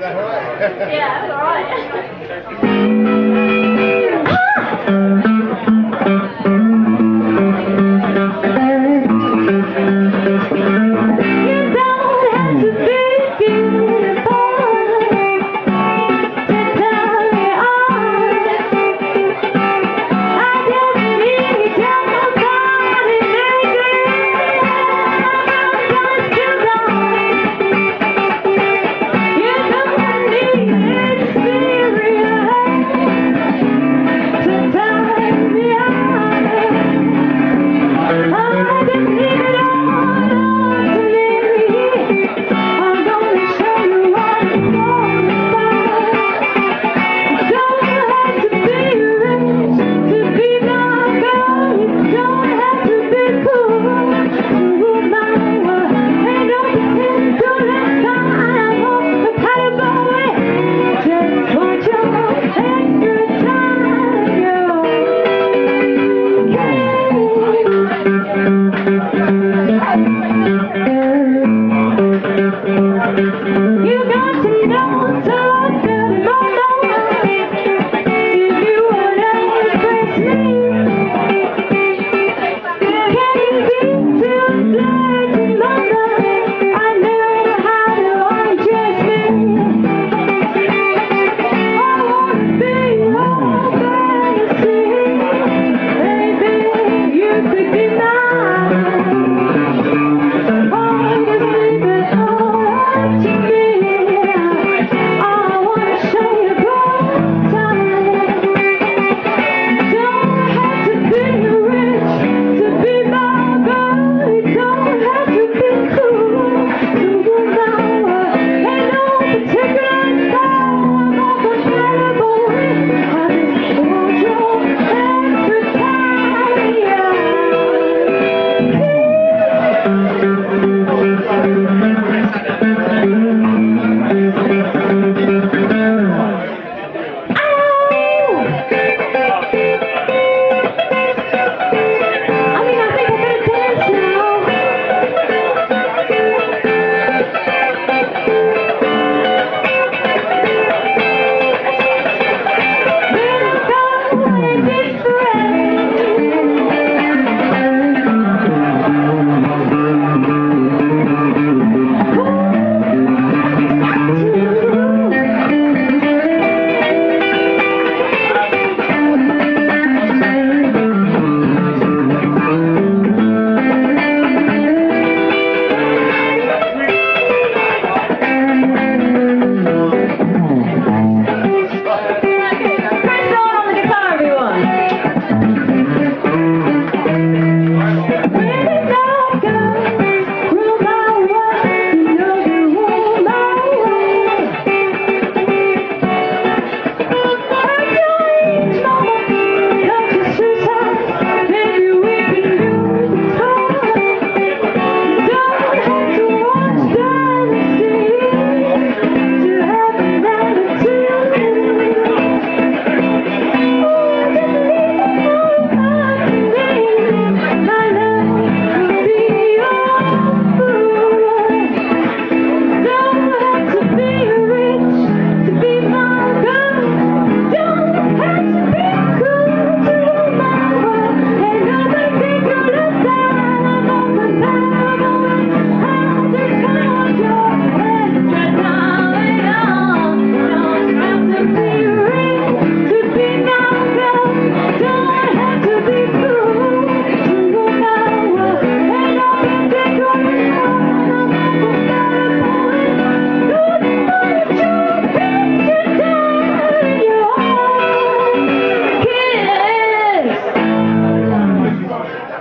That's all right. yeah, that's all right.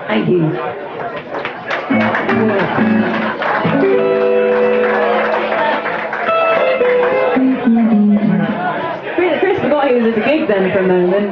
Thank you. Chris, Chris forgot he was at the gig then for a moment.